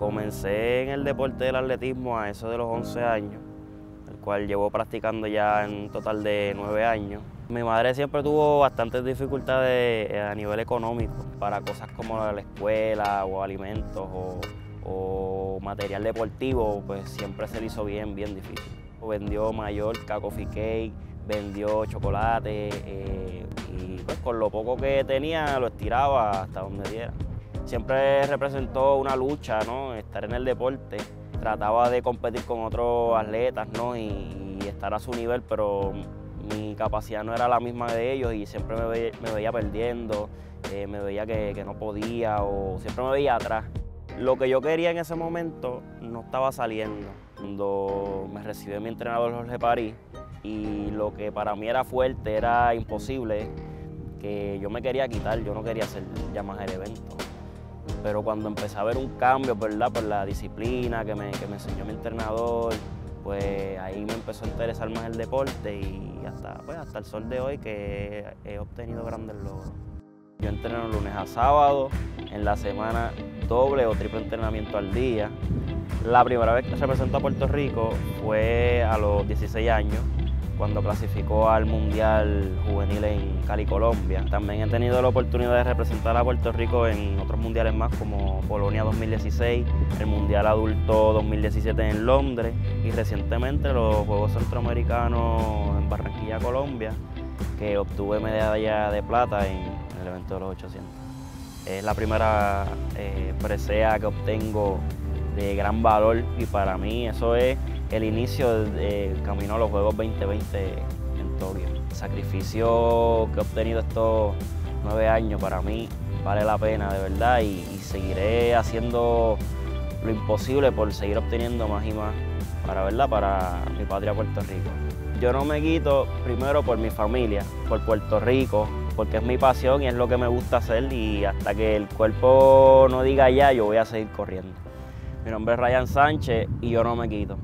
Comencé en el deporte del atletismo a eso de los 11 años, el cual llevo practicando ya en un total de 9 años. Mi madre siempre tuvo bastantes dificultades eh, a nivel económico para cosas como la escuela o alimentos o, material deportivo, pues siempre se le hizo bien, bien difícil. Vendió mayor coffee cake, vendió chocolate eh, y pues con lo poco que tenía lo estiraba hasta donde diera. Siempre representó una lucha, ¿no? estar en el deporte. Trataba de competir con otros atletas ¿no? y estar a su nivel, pero mi capacidad no era la misma de ellos y siempre me veía, perdiendo, eh, me veía que, no podía o siempre me veía atrás. Lo que yo quería en ese momento no estaba saliendo. Cuando me recibió mi entrenador Jorge París y lo que para mí era fuerte era imposible, que yo me quería quitar, yo no quería hacer ya más el evento. Pero cuando empecé a ver un cambio, ¿verdad? Por la disciplina que me, que me enseñó mi entrenador, pues ahí me empezó a interesar más el deporte y hasta, pues, hasta el sol de hoy que he obtenido grandes logros. Yo entreno lunes a sábado, en la semana doble o triple entrenamiento al día. La primera vez que represento a Puerto Rico fue a los 16 años, cuando clasificó al Mundial Juvenil en Cali, Colombia. También he tenido la oportunidad de representar a Puerto Rico en otros mundiales más como Polonia 2016, el Mundial Adulto 2017 en Londres y recientemente los Juegos Centroamericanos en Barranquilla, Colombia, que obtuve medalla de plata en el evento de los 800. Es la primera eh, presea que obtengo de gran valor y para mí eso es el inicio del camino a los Juegos 2020 en Tokio. El sacrificio que he obtenido estos nueve años para mí vale la pena de verdad y, seguiré haciendo lo imposible por seguir obteniendo más y más para, ¿verdad? para mi patria Puerto Rico. Yo no me quito primero por mi familia, por Puerto Rico, porque es mi pasión y es lo que me gusta hacer y hasta que el cuerpo no diga ya, yo voy a seguir corriendo. Mi nombre es Ryan Sánchez y yo no me quito.